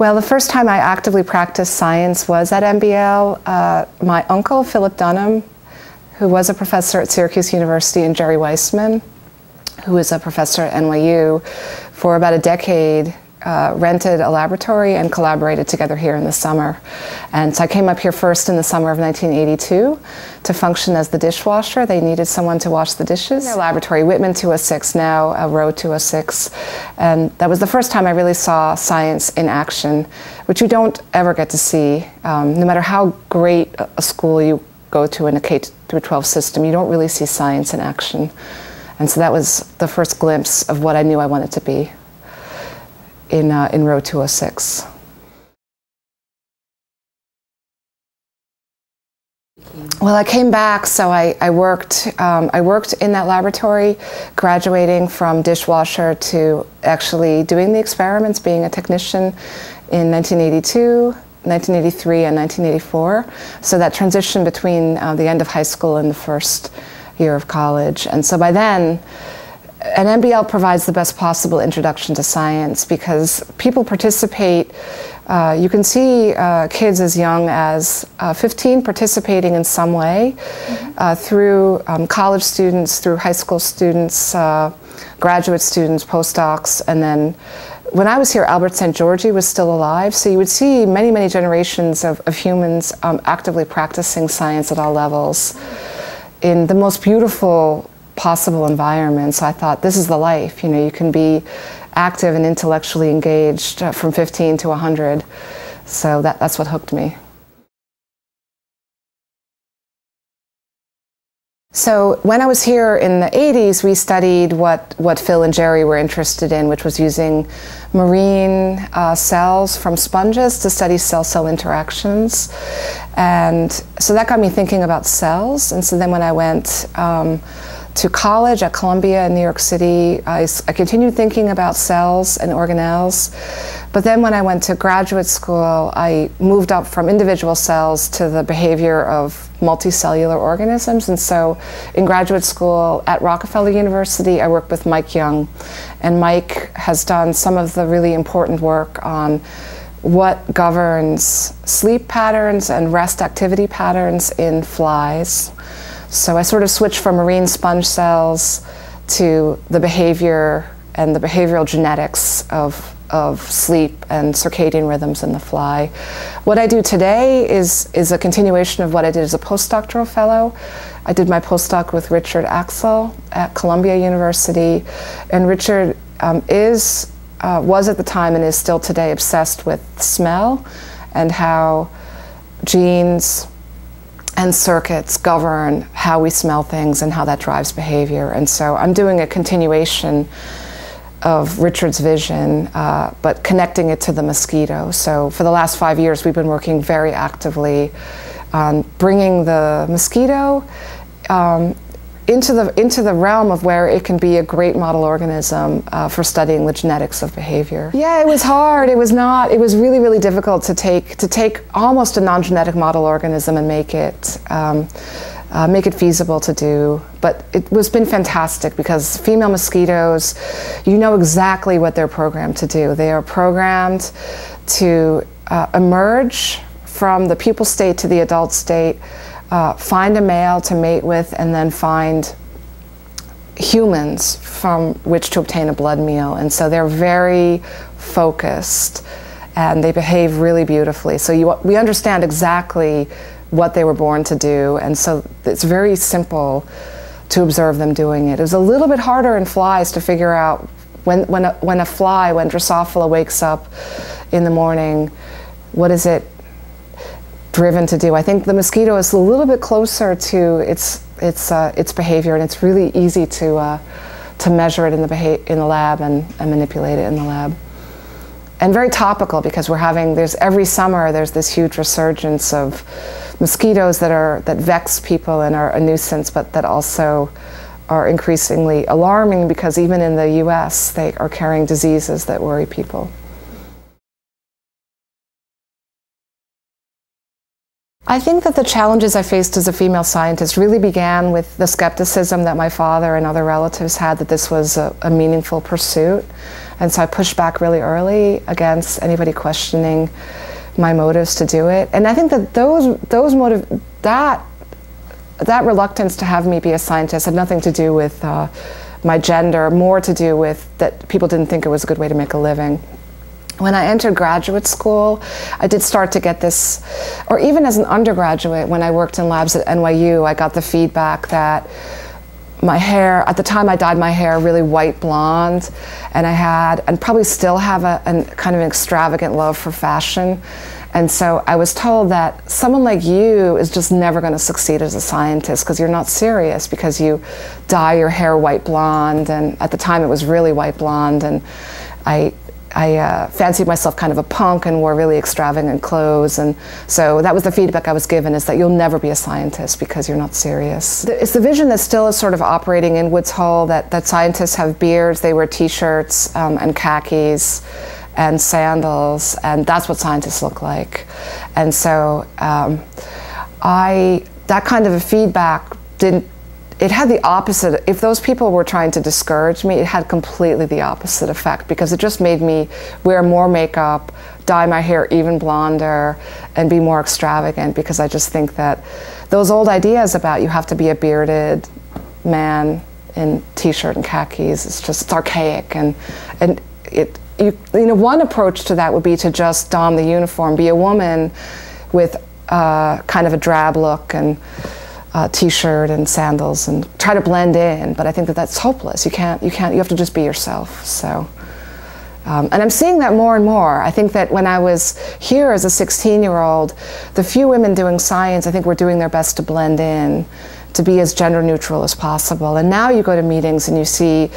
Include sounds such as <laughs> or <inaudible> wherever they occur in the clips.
Well, the first time I actively practiced science was at MBL. Uh, my uncle, Philip Dunham, who was a professor at Syracuse University, and Jerry Weissmann, who was a professor at NYU for about a decade, uh, rented a laboratory and collaborated together here in the summer. And so I came up here first in the summer of 1982 to function as the dishwasher. They needed someone to wash the dishes. Their laboratory, Whitman 206, now uh, Rowe 206. And that was the first time I really saw science in action, which you don't ever get to see. Um, no matter how great a school you go to in a K through 12 system, you don't really see science in action. And so that was the first glimpse of what I knew I wanted to be in, uh, in Rowe 206. Well, I came back, so I, I worked. Um, I worked in that laboratory, graduating from dishwasher to actually doing the experiments, being a technician in 1982, 1983, and 1984. So that transition between uh, the end of high school and the first year of college, and so by then an MBL provides the best possible introduction to science because people participate. Uh, you can see uh, kids as young as uh, 15 participating in some way mm-hmm. Uh, through um, college students, through high school students, uh, graduate students, postdocs, and then when I was here, Albert Szent-Györgyi was still alive, so you would see many, many generations of, of humans um, actively practicing science at all levels in the most beautiful possible environment. So I thought, this is the life. You know, you can be active and intellectually engaged uh, from 15 to 100. So that, that's what hooked me. So when I was here in the 80s, we studied what, what Phil and Jerry were interested in, which was using marine uh, cells from sponges to study cell-cell interactions. And so that got me thinking about cells. And so then when I went um, to college at Columbia in New York City, I, I, continued thinking about cells and organelles. But then when I went to graduate school, I moved up from individual cells to the behavior of multicellular organisms. And so in graduate school at Rockefeller University, I worked with Mike Young. And Mike has done some of the really important work on what governs sleep patterns and rest activity patterns in flies. So I sort of switched from marine sponge cells to the behavior and the behavioral genetics of, of sleep and circadian rhythms in the fly. What I do today is, is a continuation of what I did as a postdoctoral fellow. I did my postdoc with Richard Axel at Columbia University, and Richard um, is, uh, was at the time and is still today obsessed with smell and how genes, and circuits govern how we smell things and how that drives behavior. And so I'm doing a continuation of Richard's vision, uh, but connecting it to the mosquito. So for the last five years, we've been working very actively on bringing the mosquito um, into the into the realm of where it can be a great model organism uh, for studying the genetics of behavior. Yeah, it was hard. It was not. It was really really difficult to take to take almost a non-genetic model organism and make it. Um, uh, make it feasible to do. But it was been fantastic because female mosquitoes, you know exactly what they're programmed to do. They are programmed to uh, emerge from the pupal state to the adult state uh, find a male to mate with, and then find humans from which to obtain a blood meal. And so they're very focused and they behave really beautifully. So you, we understand exactly what they were born to do. And so it's very simple to observe them doing it. It was a little bit harder in flies to figure out when, when, a, when a fly, when Drosophila wakes up in the morning, what is it driven to do. I think the mosquito is a little bit closer to its its uh, its behavior, and it's really easy to uh, to measure it in the in the lab and, and manipulate it in the lab. And very topical because we're having there's every summer there's this huge resurgence of mosquitoes that are that vex people and are a nuisance, but that also are increasingly alarming because even in the U.S. they are carrying diseases that worry people. I think that the challenges I faced as a female scientist really began with the skepticism that my father and other relatives had that this was a, a meaningful pursuit. And so I pushed back really early against anybody questioning my motives to do it. And I think that those those motive that that reluctance to have me be a scientist had nothing to do with uh, my gender, more to do with that people didn't think it was a good way to make a living. When I entered graduate school, I did start to get this, or even as an undergraduate, when I worked in labs at NYU, I got the feedback that my hair, at the time I dyed my hair really white blonde, and I had, and probably still have a, kind of an extravagant love for fashion. And so I was told that someone like you is just never going to succeed as a scientist because you're not serious because you dye your hair white blonde. And at the time it was really white blonde. And I, I uh, fancied myself kind of a punk and wore really extravagant clothes. And so that was the feedback I was given is that you'll never be a scientist because you're not serious. It's the vision that still is sort of operating in Woods Hole that, that scientists have beards, they wear t-shirts um, and khakis and sandals, and that's what scientists look like. And so um, I, that kind of a feedback didn't, it had the opposite, if those people were trying to discourage me, it had completely the opposite effect because it just made me wear more makeup, dye my hair even blonder, and be more extravagant because I just think that those old ideas about you have to be a bearded man in t-shirt and khakis, it's just archaic and, and it, you, you know, one approach to that would be to just don the uniform, be a woman with uh, kind of a drab look and uh, t-shirt and sandals and try to blend in. But I think that that's hopeless. You can't. You can't. You have to just be yourself. So. Um, and I'm seeing that more and more. I think that when I was here as a 16 year old, the few women doing science, I think were doing their best to blend in, to be as gender neutral as possible. And now you go to meetings and you see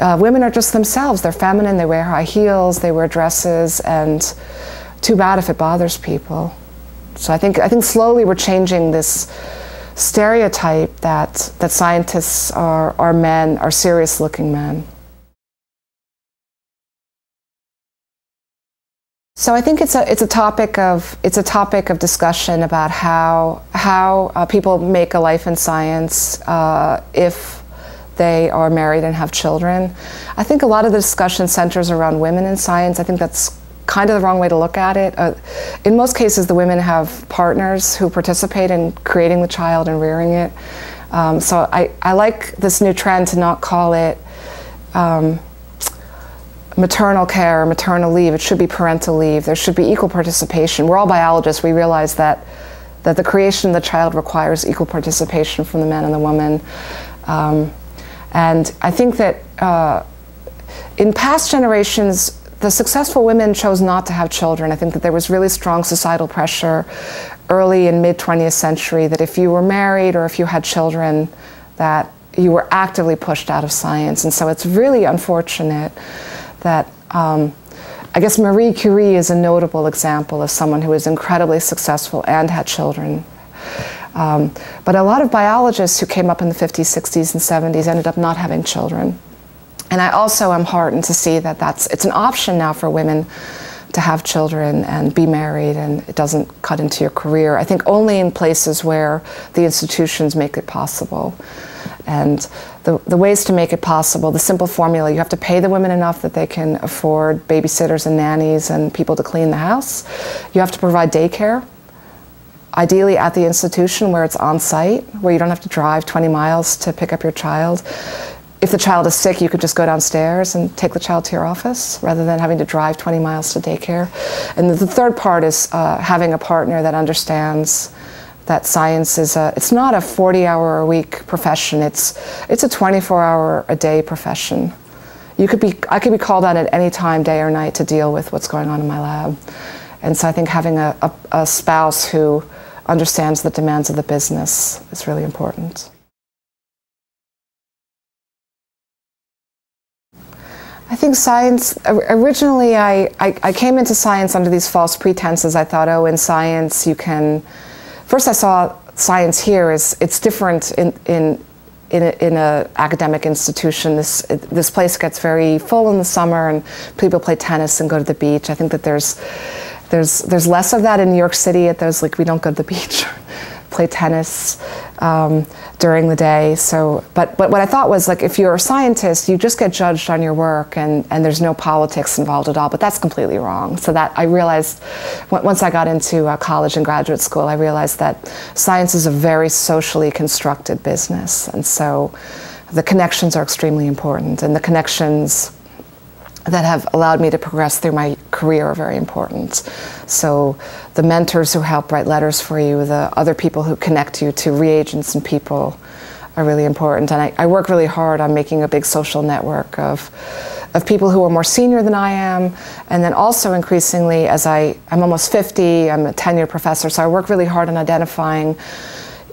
uh, women are just themselves. They're feminine, they wear high heels, they wear dresses, and too bad if it bothers people. So I think, I think slowly we're changing this stereotype that, that scientists are, are men, are serious looking men. So I think it's a it's a topic of it's a topic of discussion about how how uh, people make a life in science uh, if they are married and have children. I think a lot of the discussion centers around women in science. I think that's kind of the wrong way to look at it. Uh, in most cases, the women have partners who participate in creating the child and rearing it. Um, so I, I like this new trend to not call it um, maternal care or maternal leave. It should be parental leave. There should be equal participation. We're all biologists. We realize that that the creation of the child requires equal participation from the man and the woman. Um, and I think that uh, in past generations, the successful women chose not to have children. I think that there was really strong societal pressure early in mid 20th century that if you were married or if you had children, that you were actively pushed out of science. And so it's really unfortunate that um, I guess Marie Curie is a notable example of someone who was incredibly successful and had children. Um, but a lot of biologists who came up in the 50s, 60s, and 70s ended up not having children. And I also am heartened to see that that's, it's an option now for women to have children and be married and it doesn't cut into your career. I think only in places where the institutions make it possible. And the, the ways to make it possible, the simple formula, you have to pay the women enough that they can afford babysitters and nannies and people to clean the house. You have to provide daycare ideally at the institution where it's on site, where you don't have to drive 20 miles to pick up your child. If the child is sick, you could just go downstairs and take the child to your office rather than having to drive 20 miles to daycare. And the third part is uh, having a partner that understands that science is a, it's not a 40 hour a week profession, it's, it's a 24 hour a day profession. You could be, I could be called on at any time, day or night, to deal with what's going on in my lab. And so I think having a, a, a spouse who understands the demands of the business is really important. I think science, originally I, I, I, came into science under these false pretenses. I thought, oh, in science you can, first I saw science here is, it's different in, in, in, a, in a academic institution. This, this place gets very full in the summer and people play tennis and go to the beach. I think that there's, there's, there's less of that in New York City at those, like, we don't go to the <laughs> beach play tennis um, during the day. So, but, but what I thought was like if you're a scientist, you just get judged on your work and, and there's no politics involved at all, but that's completely wrong. So that I realized once I got into uh, college and graduate school, I realized that science is a very socially constructed business. And so the connections are extremely important and the connections that have allowed me to progress through my career are very important. So the mentors who help write letters for you, the other people who connect you to reagents and people are really important. And I, I work really hard on making a big social network of of people who are more senior than I am, and then also increasingly as I, I'm almost 50, I'm a tenured professor, so I work really hard on identifying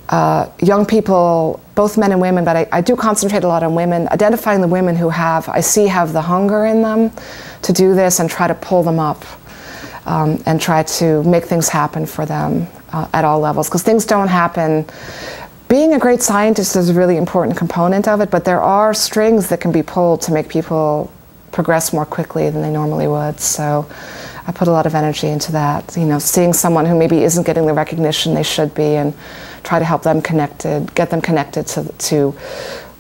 uh, young people, both men and women, but I, I, do concentrate a lot on women, identifying the women who have, I see have the hunger in them to do this and try to pull them up um, and try to make things happen for them uh, at all levels. Because things don't happen. Being a great scientist is a really important component of it, but there are strings that can be pulled to make people progress more quickly than they normally would. So I put a lot of energy into that. You know, seeing someone who maybe isn't getting the recognition they should be and try to help them connected, get them connected to, to,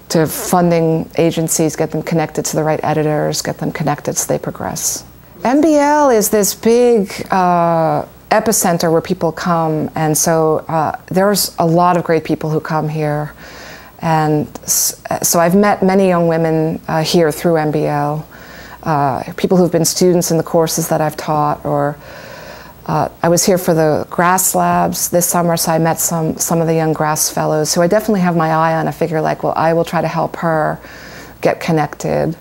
to funding agencies, get them connected to the right editors, get them connected so they progress. MBL is this big uh, epicenter where people come, and so uh, there's a lot of great people who come here. And so I've met many young women uh, here through MBL, uh, people who've been students in the courses that I've taught or uh, I was here for the GRASS labs this summer, so I met some, some of the young GRASS fellows who I definitely have my eye on. I figure, like, well, I will try to help her get connected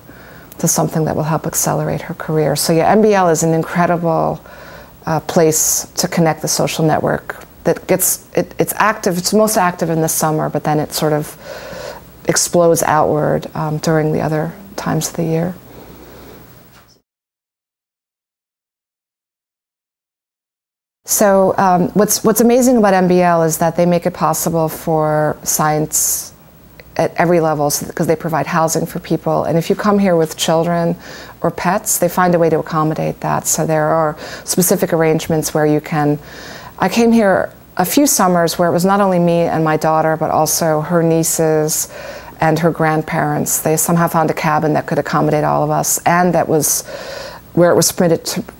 to something that will help accelerate her career. So, yeah, MBL is an incredible uh, place to connect the social network that gets, it, it's active, it's most active in the summer, but then it sort of explodes outward um, during the other times of the year. So um, what's what's amazing about MBL is that they make it possible for science at every level because they provide housing for people. And if you come here with children or pets, they find a way to accommodate that. So there are specific arrangements where you can. I came here a few summers where it was not only me and my daughter, but also her nieces and her grandparents. They somehow found a cabin that could accommodate all of us and that was where it was permitted to to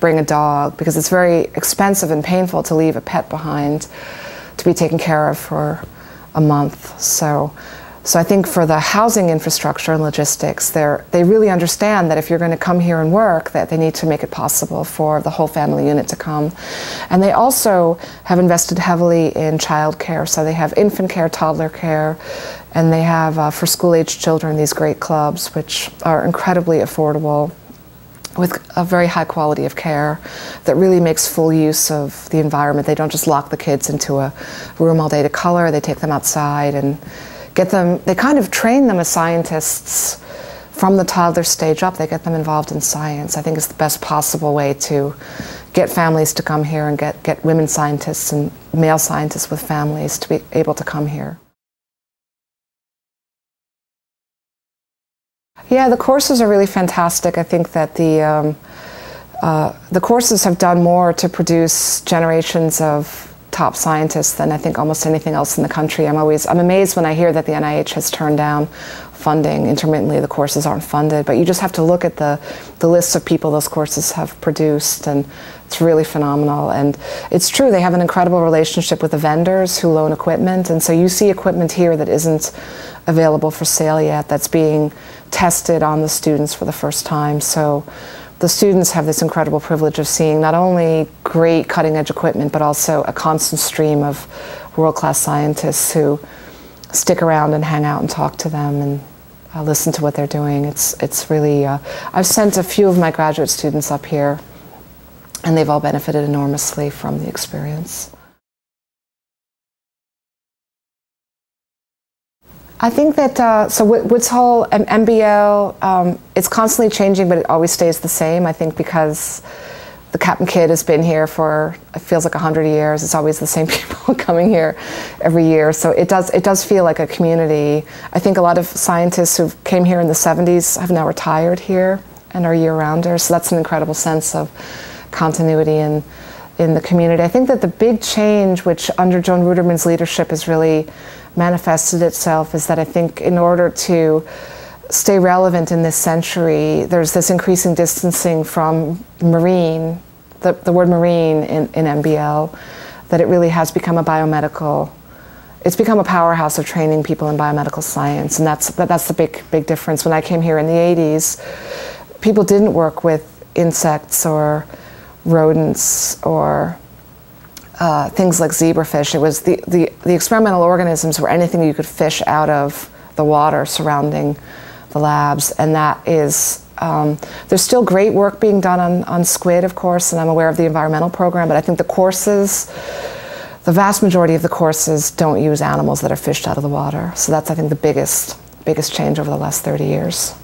bring a dog because it's very expensive and painful to leave a pet behind to be taken care of for a month. So, so I think for the housing infrastructure and logistics, they they really understand that if you're going to come here and work, that they need to make it possible for the whole family unit to come. And they also have invested heavily in child care. So they have infant care, toddler care, and they have uh, for school-age children these great clubs, which are incredibly affordable with a very high quality of care that really makes full use of the environment. They don't just lock the kids into a room all day to color, they take them outside and get them, they kind of train them as scientists from the toddler stage up. They get them involved in science. I think it's the best possible way to get families to come here and get, get women scientists and male scientists with families to be able to come here. Yeah, the courses are really fantastic. I think that the um, uh, the courses have done more to produce generations of top scientists than I think almost anything else in the country. I'm always I'm amazed when I hear that the NIH has turned down funding intermittently. The courses aren't funded, but you just have to look at the the lists of people those courses have produced, and it's really phenomenal. And it's true they have an incredible relationship with the vendors who loan equipment, and so you see equipment here that isn't available for sale yet. That's being tested on the students for the first time. So the students have this incredible privilege of seeing not only great cutting edge equipment, but also a constant stream of world class scientists who stick around and hang out and talk to them and uh, listen to what they're doing. It's, it's really, uh, I've sent a few of my graduate students up here, and they've all benefited enormously from the experience. I think that uh, so Woods Hole MBL um, it's constantly changing, but it always stays the same. I think because the Captain Kidd has been here for it feels like hundred years. It's always the same <laughs> people coming here every year, so it does it does feel like a community. I think a lot of scientists who came here in the 70s have now retired here and are year-rounders. So that's an incredible sense of continuity and in the community. I think that the big change, which under Joan Ruderman's leadership has really manifested itself, is that I think in order to stay relevant in this century, there's this increasing distancing from marine, the, the word marine in, in MBL, that it really has become a biomedical it's become a powerhouse of training people in biomedical science, and that's that's the big big difference. When I came here in the 80s, people didn't work with insects or rodents or uh, things like zebrafish. It was the, the, the experimental organisms were anything you could fish out of the water surrounding the labs, and that is um, there's still great work being done on, on squid, of course, and I'm aware of the environmental program, but I think the courses the vast majority of the courses don't use animals that are fished out of the water. So that's, I think, the biggest, biggest change over the last 30 years.